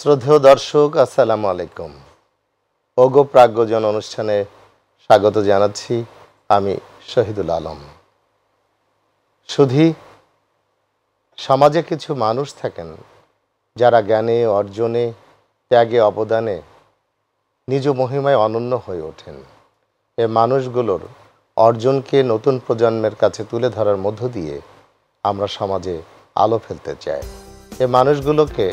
শ্রদ্ধেয় দর্শক, আসসালামু আলাইকুম। ওগো প্রাজ্ঞজন অনুষ্ঠানে স্বাগত জানাচ্ছি আমি শহীদুল আলম। শুধু সমাজে কিছু মানুষ থাকেন যারা জ্ঞানে, অর্জনে, ত্যাগে, অবদানে নিজ মহিমায় অনন্য হয়ে ওঠেন। এ মানুষগুলোর অর্জনকে নতুন প্রজন্মের কাছে তুলে ধরার মধ্য দিয়ে আমরা সমাজে আলো ফেলতে চাই। এ মানুষগুলোকে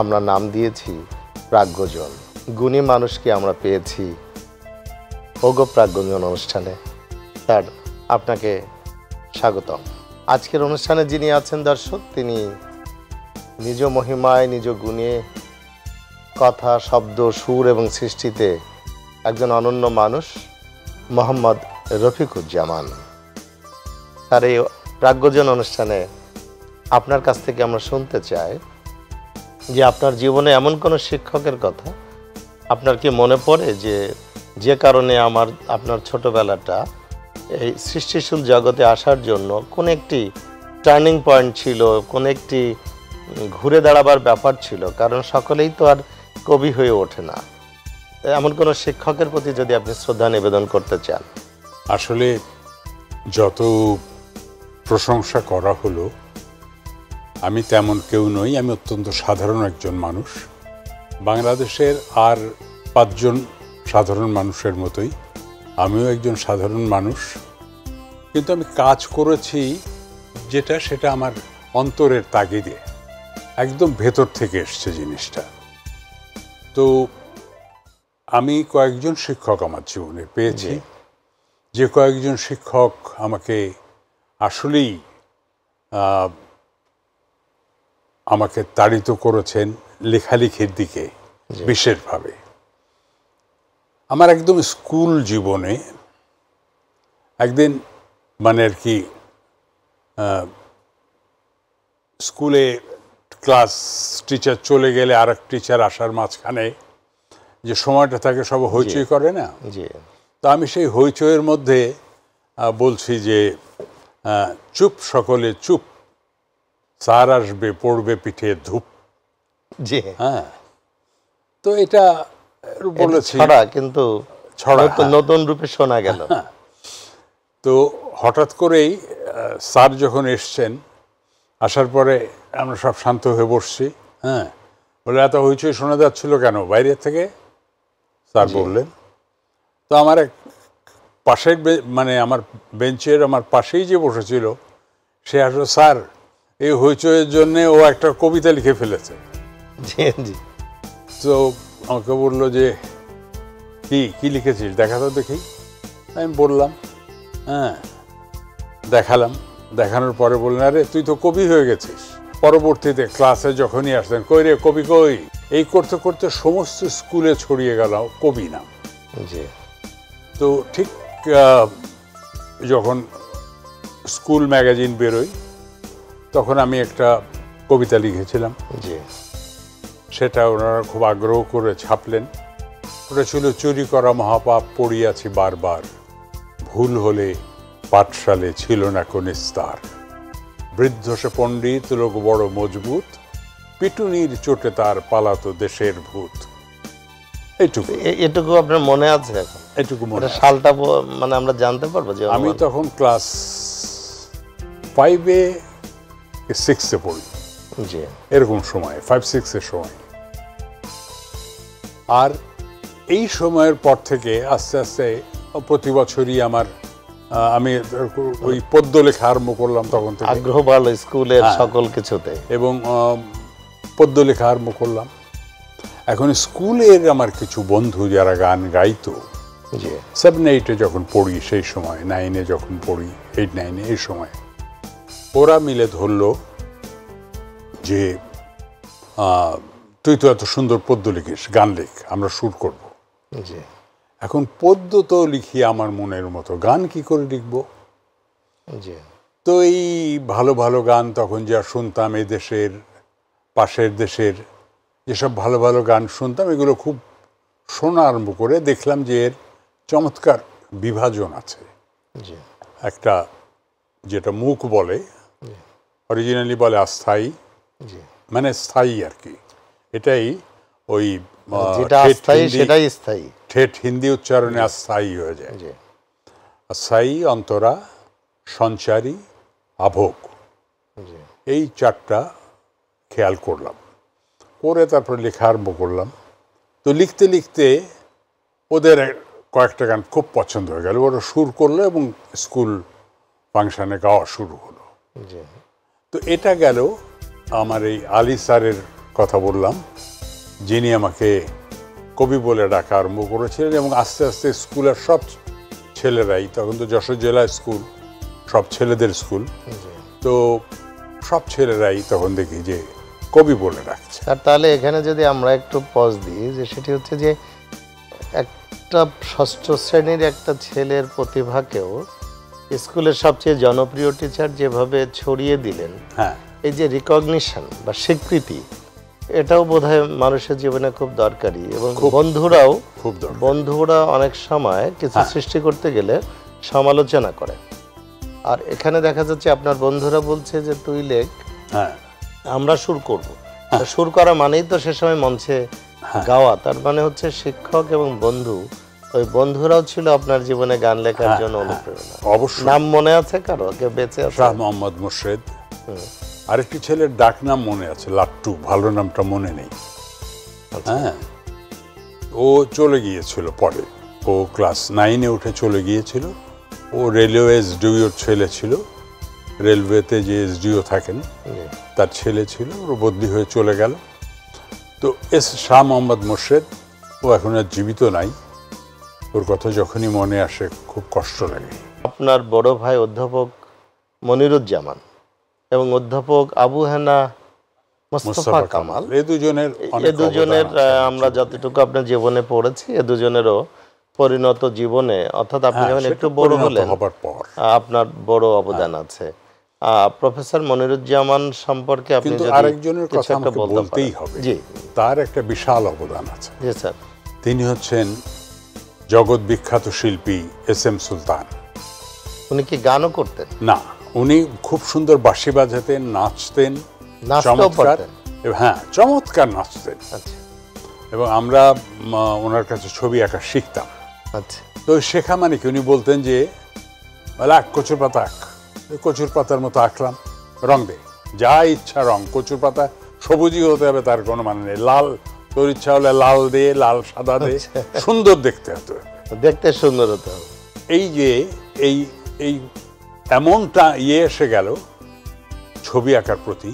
আমরা নাম দিয়েছি প্রাজ্ঞজন। গুণী মানুষকে আমরা পেয়েছি? ওগো প্রাজ্ঞজন অনুষ্ঠানে। স্যার, আপনাকে স্বাগতম। আজকের অনুষ্ঠানে যিনি আছেন দর্শক, তিনি নিজ মহিমায়, নিজ গুণে কথা, শব্দ, সুর এবং সৃষ্টিতে একজন অনন্য মানুষ, মোহাম্মদ রফিকুজ্জামান। তার এই প্রাজ্ঞজন অনুষ্ঠানে আপনার কাছ থেকে আমরা শুনতে চাই। যে আপনার জীবনে এমন কোনো শিক্ষকের কথা, আপনার কি মনে পড়ে যে যে কারণে আমার, আপনার ছোটবেলাটা এই সৃষ্টিশীল জগতে আসার জন্য কোন একটি টার্নিং পয়েন্ট ছিল, কোন একটি ঘুরে দাঁড়াবার ব্যাপার ছিল? কারণ সকলেই তো আর কবি হয়ে ওঠে না। এমন কোনো শিক্ষকের প্রতি যদি আপনি শ্রদ্ধা নিবেদন করতে চান? আসলে যত প্রশংসা করা হলো আমি তেমন কেউ নই আমি অত্যন্ত সাধারণ একজন মানুষ। বাংলাদেশের আর পাঁচজন সাধারণ মানুষের মতোই। আমিও একজন সাধারণ মানুষ। কিন্তু আমি কাজ করেছি যেটা সেটা আমার অন্তরের তাগিদে। একদম ভেতর থেকে এসছে জিনিসটা। তো আমি কয়েকজন শিক্ষক আমার জীবনে পেয়েছি। যে কয়েকজন শিক্ষক আমাকে আসলেই আমাকে তাড়িত করেছেন লেখালেখির দিকে বিশেষভাবে। আমার একদম স্কুল জীবনে একদিন মানে আর কি স্কুলে ক্লাস টিচার চলে গেলে আর এক টিচার আসার মাঝখানে যে সময়টা থাকে সব হইচই করে না? তো আমি সেই হইচইয়ের মধ্যে বলছি যে চুপ সকলে চুপ। সার আসবে পড়বে পিঠে ধূপ। জি। হ্যাঁ। তো এটা বলেছি। ছড়া কিন্তু ছড়া, নতুন- হ্যাঁ। নতুন রূপে শোনা গেল। তো হঠাৎ করেই স্যার যখন এসছেন আসার পরে আমরা সব শান্ত হয়ে বসছি হ্যাঁ। বলে এত হইচই শোনা যাচ্ছিল কেন? বাইরের থেকে? স্যার বললেন তো আমার এক পাশের মানে আমার বেঞ্চের আমার পাশেই যে বসেছিল সে আসলে স্যার। এই হইচইয়ের জন্যে ও একটা কবিতা লিখে ফেলেছে। জি তো আমাকে বলল যে কি কি লিখেছিস? দেখা তো দেখি। আমি বললাম হ্যাঁ দেখালাম। দেখানোর পরে বললেন আরে তুই তো কবি হয়ে গেছিস। পরবর্তীতে ক্লাসে যখনই আসতেন কই রে কবি কই? এই করতে করতে সমস্ত স্কুলে ছড়িয়ে গেল কবি নাম। তো ঠিক যখন স্কুল ম্যাগাজিন বেরোয় তখন আমি একটা কবিতা লিখেছিলাম। জি। সেটা ওনারা খুব আগ্রহ করে ছাপলেন। ওটা ছিল চুরি করা মহাপাপ পড়িয়াছি বারবার। ভুল হলে পাঠশালে ছিল না কোন স্তর। বৃদ্ধ সে পণ্ডিত লোক বড় মজবুত। পিটুনির চোটে তার পালাতো দেশের ভূত। এইটুকু। এ- এটুকু আপনার মনে আছে এখন? এইটুকু মনে আছে। সালটা মানে আমরা জানতে পারব যে আমি তখন ক্লাস ফাইভে সিক্সে পড়ি জি এরকম সময় ফাইভ সিক্সের সময়। আর এই সময়ের পর থেকে আস্তে আস্তে প্রতি বছরই আমার আমি ওই পদ্য লেখা আরম্ভ করলাম তখন থেকে। আগ্রহ বাড়লো স্কুলের হ্যাঁ। সকল কিছুতে। এবং পদ্য লেখা আরম্ভ করলাম। এখন স্কুলের আমার কিছু বন্ধু যারা গান গাইতো সেভেন এইটে যখন পড়ি সেই সময় নাইনে যখন পড়ি এইট নাইনে এই সময় ওরা মিলে ধরলো যে তুই তো এত সুন্দর পদ্য লিখিস গান লেখ আমরা সুর করব। জি। এখন পদ্য তো লিখি আমার মনের মতো গান কি করে লিখব? জি। তো এই ভালো ভালো গান তখন যা শুনতাম এই দেশের পাশের দেশের যেসব ভালো ভালো গান শুনতাম এগুলো খুব শোনা আরম্ভ করে দেখলাম যে এর চমৎকার বিভাজন আছে। একটা যেটা মুখ বলে অরিজিনালি বলে অস্থায়ী। মানে স্থায়ী আর কি। এটাই ওই ঠেট হিন্দি- সেটাই স্থায়ী। ঠেট হিন্দি উচ্চারণে স্থায়ী হয়ে যায়। স্থায়ী অন্তরা সঞ্চারী আভোগ। এই চারটা খেয়াল করলাম। করে তারপরে লেখা আরম্ভ করলাম। তো লিখতে লিখতে ওদের কয়েকটা গান খুব পছন্দ হয়ে গেল। ওরা সুর করল এবং স্কুল ফাংশানে গাওয়া শুরু হলো। তো এটা গেল আমার এই আলী স্যারের কথা বললাম যিনি আমাকে কবি বলে ডাকা আরম্ভ করেছিলেন এবং আস্তে আস্তে স্কুলের সব ছেলেরাই তখন তো যশোর জেলা স্কুল সব ছেলেদের স্কুল তো সব ছেলেরাই তখন দেখি যে কবি বলে ডাকছে। আর তাহলে এখানে যদি আমরা একটু পজ দিই যে সেটি হচ্ছে যে একটা ষষ্ঠ শ্রেণির একটা ছেলের প্রতিভাকেও স্কুলের সবচেয়ে জনপ্রিয় টিচার যেভাবে ছড়িয়ে দিলেন হ্যাঁ। এই যে রিকগনিশন বা স্বীকৃতি এটাও বোধহয় মানুষের জীবনে খুব দরকারি এবং বন্ধুরাও খুব বন্ধুরা অনেক সময় কিছু হ্যাঁ। সৃষ্টি করতে গেলে সমালোচনা করে। আর এখানে দেখা যাচ্ছে আপনার বন্ধুরা বলছে যে তুই লেখ হ্যাঁ। আমরা সুর করব। সুর করা মানেই তো সে সময় মঞ্চে হ্যাঁ। গাওয়া তার মানে হচ্ছে শিক্ষক এবং বন্ধু ওই বন্ধুরাও ছিল আপনার জীবনে গান লেখার হ্যাঁ, জন্য হ্যাঁ। অনুপ্রেরণা। অবশ্যই। নাম মনে আছে কারও? কে বেঁচে আছে? শাহ মোহাম্মদ মুর্শেদ। আরেকটি ছেলের ডাক নাম মনে আছে লাট্টু। ভালো নামটা মনে নেই। আচ্ছা। হ্যাঁ। ও চলে গিয়েছিল পরে। ও ক্লাস নাইনে উঠে চলে গিয়েছিল। ও রেলওয়ে এসডিওর ছেলে ছিল। রেলওয়েতে যে এসডিও থাকেন। তার ছেলে ছিল। ওর বদলি হয়ে চলে গেল। তো এস শাহ মোহাম্মদ মোর্শেদ ও এখন আর জীবিত নাই। ওর কথা যখনই মনে আসে খুব কষ্ট লাগে। আপনার বড় ভাই অধ্যাপক মনিরুজ্জামান এবং অধ্যাপক আবু হেনা মোস্তফা কামাল। এ দুজনের এ দুজনের অবদান আছে। আহ, আমরা যতটুকু আপনার জীবনে পড়েছি এ দুজনেরও পরিণত জীবনে অর্থাৎ আপনি হ্যাঁ, যখন একটু বড় হলেন আপনার বড় অবদান আছে। প্রফেসর মনিরুজ্জামান সম্পর্কে আপনি যদি আরেকজনের কথা আমাকে বলতেই হবে। জি। তার একটা বিশাল অবদান আছে। জি স্যার। তিনি হচ্ছেন জগৎ বিখ্যাত শিল্পী এস এম সুলতান। উনি কি গানও করতেন? না উনি খুব সুন্দর বাঁশি বাজাতেন নাচতেন চমৎকার। হ্যাঁ চমৎকার নাচতেন। আচ্ছা। এবং আমরা ওনার কাছে ছবি আঁকা শিখতাম। আচ্ছা। তো শেখা মানে কি উনি বলতেন যে আঁক কচুর পাতা আঁক। কচুর পাতার মতো আঁকলাম। রং দে। যা ইচ্ছা রং কচুর পাতা সবুজই হতে হবে তার কোনো মানে নেই। লাল তোর ইচ্ছা হলে লাল দে লাল সাদা দে সুন্দর দেখতে হতো। দেখতে সুন্দর হতে। এই যে এই এই এমনটা ইয়ে এসে গেল ছবি আঁকার প্রতি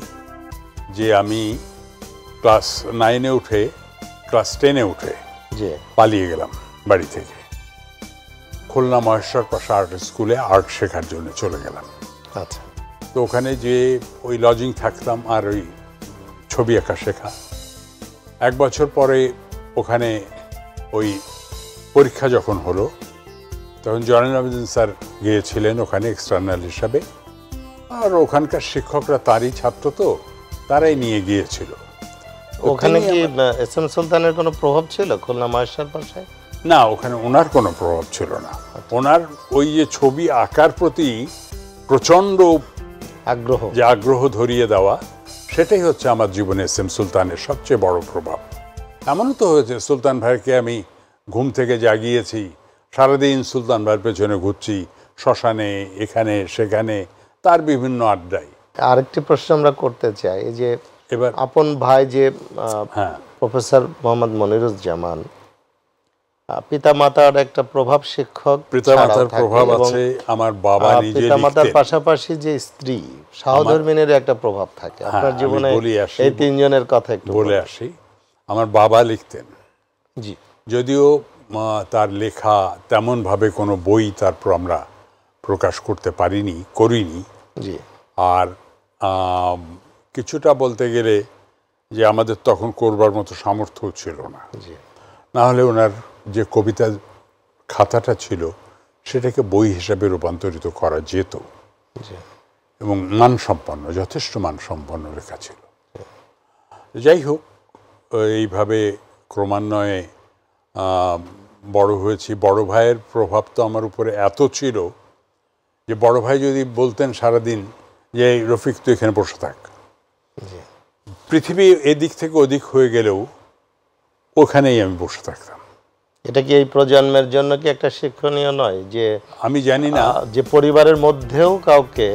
যে আমি ক্লাস নাইনে উঠে ক্লাস টেনে উঠে জি। পালিয়ে গেলাম বাড়ি থেকে। খুলনা মহেশ্বর পাশা আর্ট স্কুলে আর্ট শেখার জন্য চলে গেলাম। আচ্ছা। তো ওখানে যে ওই লজিং থাকতাম আর ওই ছবি আঁকা শেখা এক বছর পরে ওখানে ওই পরীক্ষা যখন হলো তখন জয়নুল আবেদিন স্যার গিয়েছিলেন ওখানে এক্সটার্নাল হিসাবে। আর ওখানকার শিক্ষকরা তারই ছাত্র তো তারাই নিয়ে গিয়েছিল। ওখানে কি এস এম সুলতানের কোনো প্রভাব ছিল খুলনা মহেশ্বর পাশায় না ওখানে ওনার কোনো প্রভাব ছিল না। ওনার ওই যে ছবি আঁকার প্রতি প্রচণ্ড আগ্রহ। যে আগ্রহ ধরিয়ে দেওয়া সেটাই হচ্ছে আমার জীবনে এস এম সুলতানের সবচেয়ে বড় প্রভাব। এমনও তো হয়েছে সুলতান ভাইকে আমি ঘুম থেকে জাগিয়েছি সারাদিন সুলতান ভাইয়ের পেছনে ঘুরছি শ্মশানে এখানে সেখানে তার বিভিন্ন আড্ডায়। আরেকটি প্রশ্ন আমরা করতে চাই এই যে এবার আপন ভাই যে হ্যাঁ। প্রফেসর মোহাম্মদ মনিরুজ্জামান পিতা মাতার একটা প্রভাব শিক্ষক পিতামাতার প্রভাব আছে আমার বাবা নিজে পিতামাতার পাশাপাশি যে স্ত্রী সহধর্মিনীর একটা প্রভাব থাকে। আপনার হ্যাঁ, জীবনে এই তিনজনের কথা একটু বলে আসি। আমার বাবা লিখতেন। জি। যদিও তার লেখা তেমনভাবে কোনো বই তারপর আমরা প্রকাশ করতে পারিনি করিনি। জি। আর কিছুটা বলতে গেলে যে আমাদের তখন করবার মতো সামর্থ্য ছিল না। না হলে ওনার যে কবিতা খাতাটা ছিল সেটাকে বই হিসাবে রূপান্তরিত করা যেত। এবং মানসম্পন্ন যথেষ্ট মানসম্পন্ন লেখা ছিল। যাই হোক এইভাবে ক্রমান্বয়ে বড় হয়েছি। বড় ভাইয়ের প্রভাব তো আমার উপরে এত ছিল যে বড় ভাই যদি বলতেন সারাদিন যে "এই রফিক তুই এখানে বসে থাক। পৃথিবী এদিক থেকে ওদিক হয়ে গেলেও ওখানেই আমি বসে থাকতাম। এটা কি এই প্রজন্মের জন্য কি একটা শিক্ষণীয় নয় যে আমি জানি না। যে পরিবারের মধ্যেও কাউকে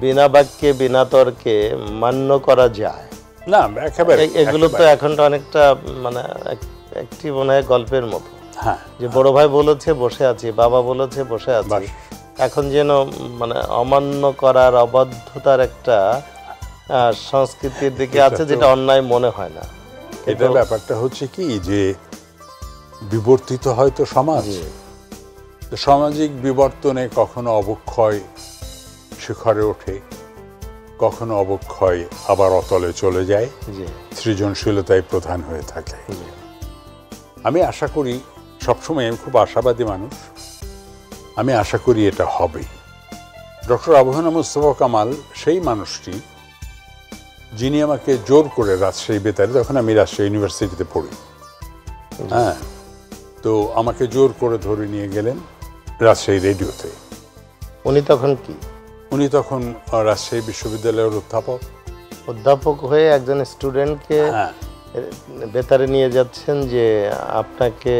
বিনা বাক্যে বিনা তর্কে মান্য করা যায়? না একেবারে এগুলো তো। এখন অনেকটা মানে একটি মনে হয় গল্পের মতো। হ্যাঁ। যে বড় ভাই বলেছে বসে আছি বাবা বলেছে বসে আছি। এখন যেন মানে অমান্য করার অবাধ্যতার একটা সংস্কৃতির দিকে আছে যেটা অন্যায় মনে হয় না। এটা ব্যাপারটা হচ্ছে কি যে বিবর্তিত হয়তো সমাজ। সামাজিক বিবর্তনে কখনো অবক্ষয় শিখরে ওঠে কখনো অবক্ষয় আবার অতলে চলে যায় সৃজনশীলতাই প্রধান হয়ে থাকে। আমি আশা করি সবসময় আমি খুব আশাবাদী মানুষ আমি আশা করি এটা হবে। ডক্টর আবহানা মুস্তফা কামাল সেই মানুষটি যিনি আমাকে জোর করে রাজশাহী বেতারে তখন আমি রাজশাহী ইউনিভার্সিটিতে পড়ি। হ্যাঁ। তো আমাকে জোর করে ধরে নিয়ে গেলেন রাজশাহী রেডিওতে। উনি তখন কি? উনি তখন রাজশাহী বিশ্ববিদ্যালয়ের অধ্যাপক। অধ্যাপক হয়ে একজন স্টুডেন্টকে হ্যাঁ। বেতারে নিয়ে যাচ্ছেন যে আপনাকে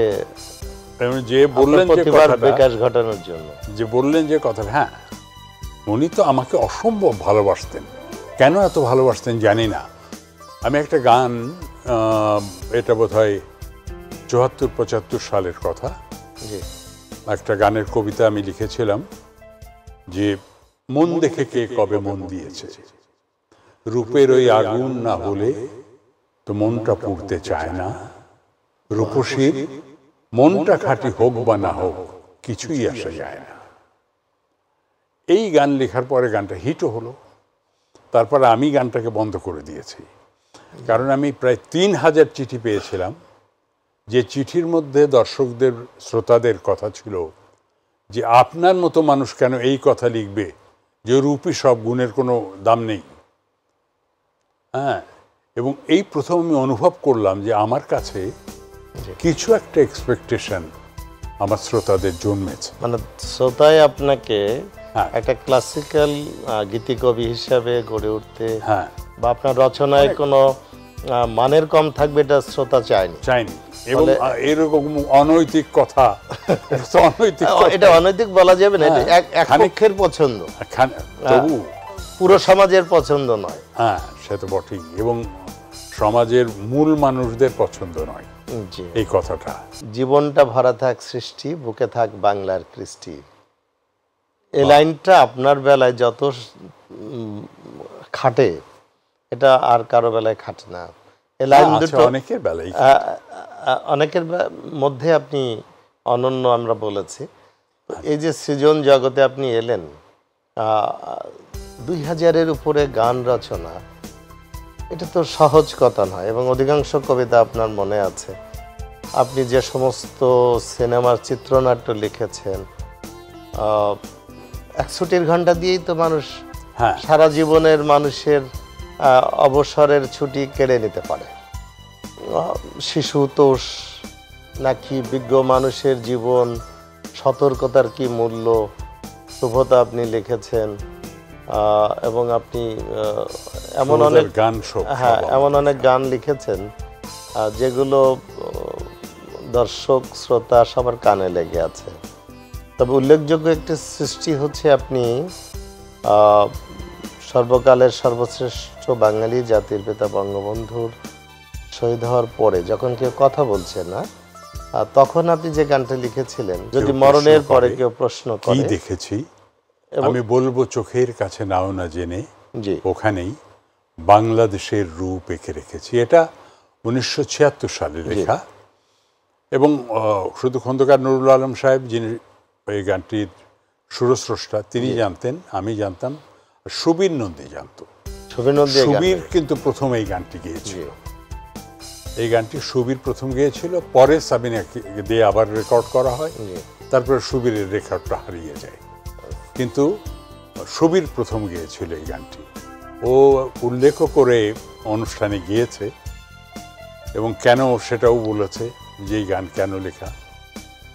যে বললেন যে বিকাশ ঘটানোর জন্য। যে বললেন যে কথা হ্যাঁ। উনি তো আমাকে অসম্ভব ভালোবাসতেন। কেন এত ভালোবাসতেন জানি না। আমি একটা গান এটা বোধ হয় চুয়াত্তর পঁচাত্তর সালের কথা। একটা গানের কবিতা আমি লিখেছিলাম যে মন দেখে কে কবে মন দিয়েছে? রূপের ওই আগুন না হলে তো মনটা পুড়তে চায় না। রূপসীর মনটা খাঁটি হোক বা না হোক কিছুই আসা যায় না। এই গান লেখার পরে গানটা হিটও হলো। তারপর আমি গানটাকে বন্ধ করে দিয়েছি। কারণ আমি প্রায় তিন হাজার চিঠি পেয়েছিলাম। যে চিঠির মধ্যে দর্শকদের শ্রোতাদের কথা ছিল যে আপনার মতো মানুষ কেন এই কথা লিখবে যে রূপী সব গুণের কোনো দাম নেই? হ্যাঁ এবং এই প্রথম আমি অনুভব করলাম যে আমার কাছে কিছু একটা এক্সপেকটেশন আমার শ্রোতাদের জন্মেছে। মানে শ্রোতায় আপনাকে হ্যাঁ। একটা ক্লাসিক্যাল গীতিকবি হিসাবে গড়ে উঠতে হ্যাঁ। বা আপনার রচনায় কোনো মানের কম থাকবে এটা শ্রোতা চায়নি। চাইনি এবং এরকম অনৈতিক কথা। অনৈতিক এটা অনৈতিক বলা যাবে না হ্যাঁ, এক- এক পক্ষের পছন্দ। তবু পুরো সমাজের পছন্দ নয়। হ্যাঁ সে তো বটেই। এবং সমাজের মূল মানুষদের পছন্দ নয়। এই কথাটা। জীবনটা ভরা থাক সৃষ্টি বুকে থাক বাংলার কৃষ্টি। এই লাইনটা আপনার বেলায় যত খাটে এটা আর কারও বেলায় খাটে না। এই লাইন দুটো অনেকের বেলায় অনেকের মধ্যে আপনি অনন্য আমরা বলেছি। এই যে সৃজন জগতে আপনি এলেন দুই হাজারের উপরে গান রচনা এটা তো সহজ কথা নয় এবং অধিকাংশ কবিতা আপনার মনে আছে। আপনি যে সমস্ত সিনেমার চিত্রনাট্য লিখেছেন আহ, এক ঘণ্টা দিয়েই তো মানুষ হ্যাঁ। সারা জীবনের মানুষের অবসরের ছুটি কেড়ে নিতে পারে। শিশু তোষ নাকি বিজ্ঞ মানুষের জীবন সতর্কতার কি মূল্য শুভতা আপনি লিখেছেন এবং আপনি এমন অনেক গান হ্যাঁ এমন অনেক গান লিখেছেন যেগুলো দর্শক শ্রোতা সবার কানে লেগে আছে। তবে উল্লেখযোগ্য একটি সৃষ্টি হচ্ছে আপনি সর্বকালের সর্বশ্রেষ্ঠ বাঙালি জাতির পিতা বঙ্গবন্ধুর শহীদ হওয়ার পরে যখন কেউ কথা বলছে না তখন আপনি যে গানটা লিখেছিলেন যদি মরণের পরে কেউ প্রশ্ন কি করে দেখেছি? আমি বলব চোখের কাছে নাও না জেনে ওখানেই বাংলাদেশের রূপ এঁকে রেখেছি। এটা উনিশশো ছিয়াত্তর সালে লেখা। এবং শুধু খন্দকার নুরুল আলম সাহেব যিনি এই গানটির সুরস্রষ্টা তিনি জানতেন আমি জানতাম। সুবীর নন্দী জানতো। সুবীর কিন্তু প্রথম এই গানটি গিয়েছিল। এই গানটি সুবীর প্রথম গিয়েছিল পরে সাবিনাকে দিয়ে আবার রেকর্ড করা হয়। তারপরে সুবীরের রেকর্ডটা হারিয়ে যায়। কিন্তু সুবীর প্রথম গিয়েছিল এই গানটি। ও উল্লেখ করে অনুষ্ঠানে গিয়েছে এবং কেন সেটাও বলেছে যে এই গান কেন লেখা।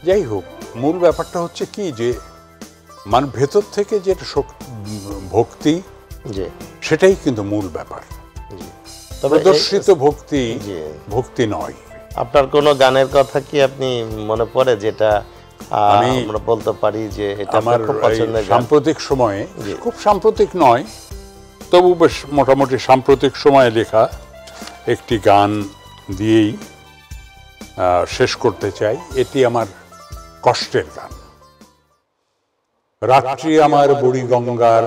যাই হোক মূল ব্যাপারটা হচ্ছে কি যে মান ভেতর থেকে যেটা ভক্তি জি। সেটাই কিন্তু মূল ব্যাপার। তবে প্রদর্শিত ভক্তি ভক্তি নয়। আপনার কোনো গানের কথা কি আপনি মনে পড়ে যেটা আমি- আমরা বলতে পারি যে এটা আমার আমার খুব পছন্দের সাম্প্রতিক সময়ে। খুব সাম্প্রতিক নয় তবু বেশ মোটামুটি সাম্প্রতিক সময়ে লেখা একটি গান দিয়েই শেষ করতে চাই। এটি আমার কষ্টের গান। রাত্রি আমার বুড়ি গঙ্গার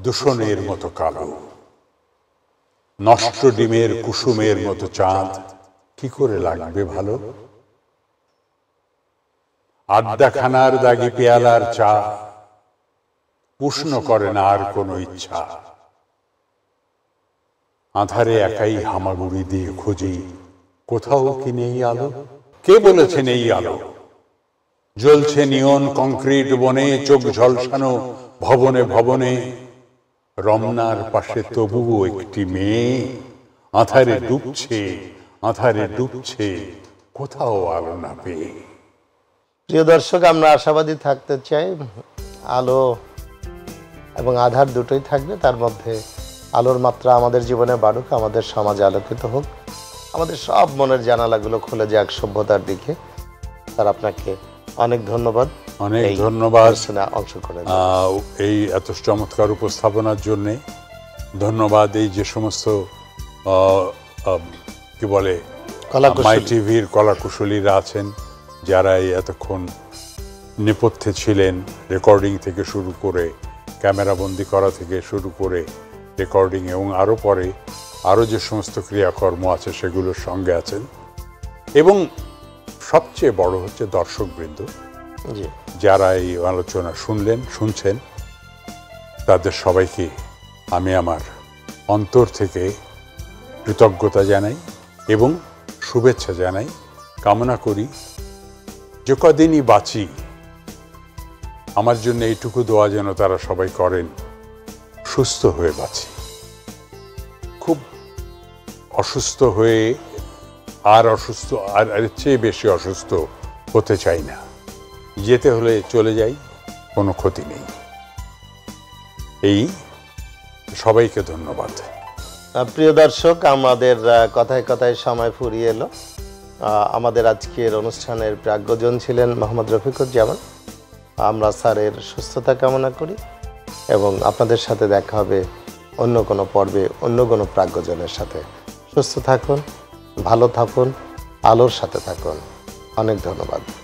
দূষণের মতো কালো। নষ্ট ডিমের কুসুমের মতো চাঁদ, কি করে লাগবে ভালো? আড্ডাখানার দাগি পেয়ালার চা, উষ্ণ করে না আর কোনো ইচ্ছা। আধারে একাই হামাগুড়ি দিয়ে খুঁজি, কোথাও কি নেই আলো? কে বলেছে নেই আলো? জ্বলছে নিয়ন কংক্রিট বনে, চোখ ঝলসানো ভবনে ভবনে। রমনার পাশে তবুও একটি মেয়ে, আধারে ডুবছে আধারে ডুবছে, কোথাও আলো না পেয়ে। প্রিয় দর্শক, আমরা আশাবাদী থাকতে চাই, আলো এবং আধার দুটোই থাকবে, তার মধ্যে আলোর মাত্রা আমাদের জীবনে বাড়ুক, আমাদের সমাজ আলোকিত হোক। আমাদের সব মনের জানালাগুলো খুলে যাক সভ্যতার দিকে স্যার আপনাকে অনেক ধন্যবাদ। অনেক ধন্যবাদ। অংশগ্রহণ এই এত চমৎকার উপস্থাপনার জন্য ধন্যবাদ এই যে সমস্ত কি বলে। মাই টিভির কলাকুশলীরা আছেন যারা এই এতক্ষণ নেপথ্যে ছিলেন রেকর্ডিং থেকে শুরু করে ক্যামেরা বন্দি করা থেকে শুরু করে রেকর্ডিং এবং আরও পরে আরও যে সমস্ত ক্রিয়াকর্ম আছে সেগুলোর সঙ্গে আছেন। এবং সবচেয়ে বড় হচ্ছে দর্শকবৃন্দ। যারা এই আলোচনা শুনলেন শুনছেন তাদের সবাইকে আমি আমার অন্তর থেকে কৃতজ্ঞতা জানাই এবং শুভেচ্ছা জানাই কামনা করি যে কদিনই বাঁচি আমার জন্য এইটুকু দোয়া যেন তারা সবাই করেন সুস্থ হয়ে বাঁচি। খুব অসুস্থ হয়ে আর অসুস্থ, আর এর চেয়ে বেশি অসুস্থ হতে চাই না। যেতে হলে চলে যাই, কোনো ক্ষতি নেই। এই সবাইকে ধন্যবাদ। প্রিয় দর্শক, আমাদের কথায় কথায় সময় ফুরিয়ে এলো। আমাদের আজকের অনুষ্ঠানের প্রাজ্ঞজন ছিলেন মোহাম্মদ রফিকুজ্জামান। আমরা স্যারের সুস্থতা কামনা করি এবং আপনাদের সাথে দেখা হবে অন্য কোনো পর্বে, অন্য কোনো প্রাজ্ঞজনের সাথে। সুস্থ থাকুন। ভালো থাকুন আলোর সাথে থাকুন। অনেক ধন্যবাদ।